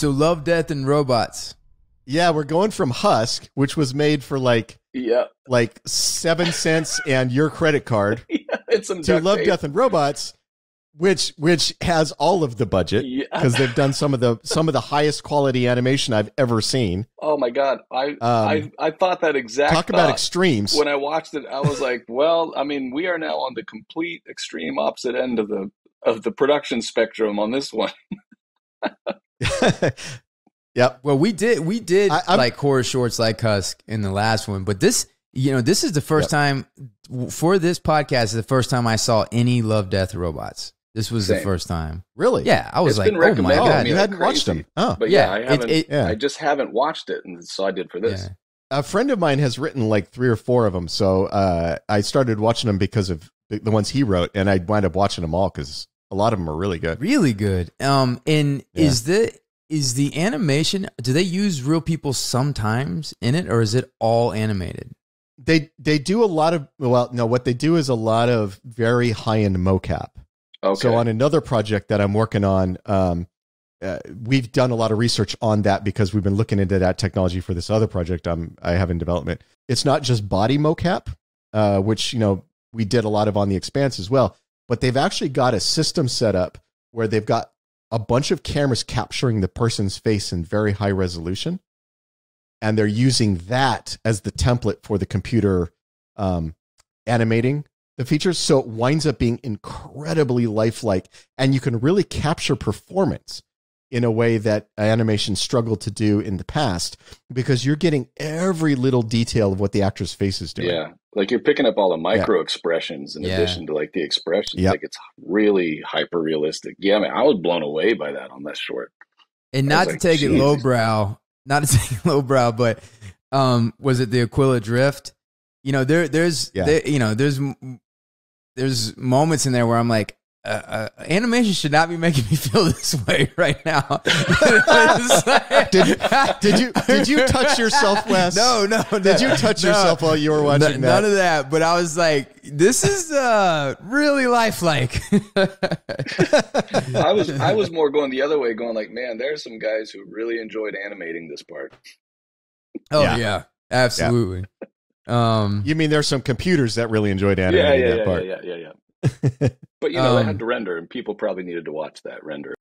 so Love, Death, and Robots. Yeah, we're going from Husk, which was made for like Yeah, like seven cents and your credit card, yeah it's to Love, tape. Death, and Robots, which which has all of the budget Yeah. because they've done some of the some of the highest quality animation I've ever seen. Oh my god, I Um, I I thought that exact. Talk about extremes. when I watched it, I was like, well, I mean, we are now on the complete extreme opposite end of the of the production spectrum on this one. yep. Well, we did we did I- like horror shorts like Husk in the last one, but this you know this is the first Yep. time for this podcast is the first time I saw any Love, Death, Robots. This was the first time. Really? Yeah, I was It's like, been oh my recommended to god, you like hadn't watched them. Oh. But Yeah, yeah, I haven't. it- Yeah. I just haven't watched it, and so I did for this. Yeah. A friend of mine has written like three or four of them, so uh, I started watching them because of the, the ones he wrote, and I wound up watching them all because a lot of them are really good. really good. Um, and Yeah. is the is the animation? Do they use real people sometimes in it, or is it all animated? They they do a lot of well, no, what they do is a lot of very high end mocap. Okay. So on another project that I'm working on, um, uh, we've done a lot of research on that because we've been looking into that technology for this other project I'm, I have in development. It's not just body mocap, uh, which you know we did a lot of on the Expanse as well, but they've actually got a system set up where they've got a bunch of cameras capturing the person's face in very high resolution, and they're using that as the template for the computer um, animating the features. So it winds up being incredibly lifelike and you can really capture performance in a way that animation struggled to do in the past because you're getting every little detail of what the actor's face is doing yeah, like you're picking up all the micro expressions in Yeah. addition to like the expressions. Yep. Like it's really hyper realistic. Yeah, I mean, I was blown away by that on that short. And not to like, take it Jesus. lowbrow, not to take it lowbrow, but um, was it the Aquila Rift? You know, there, there's, Yeah. there, you know, there's, there's moments in there where I'm like, uh, uh, animation should not be making me feel this way right now. Like- Did- did you- did you touch yourself, Wes? No, no. no did you touch no. yourself while you were watching N- that None of that. But I was like, this is uh, really lifelike. I was I was more going the other way, going like, man, there's some guys who really enjoyed animating this part. Oh Yeah. yeah, absolutely. Um, you mean there's some computers that really enjoyed Yeah, animating yeah, that yeah, part yeah, yeah, yeah, yeah. But you know, Um, they had to render, and people probably needed to watch that render.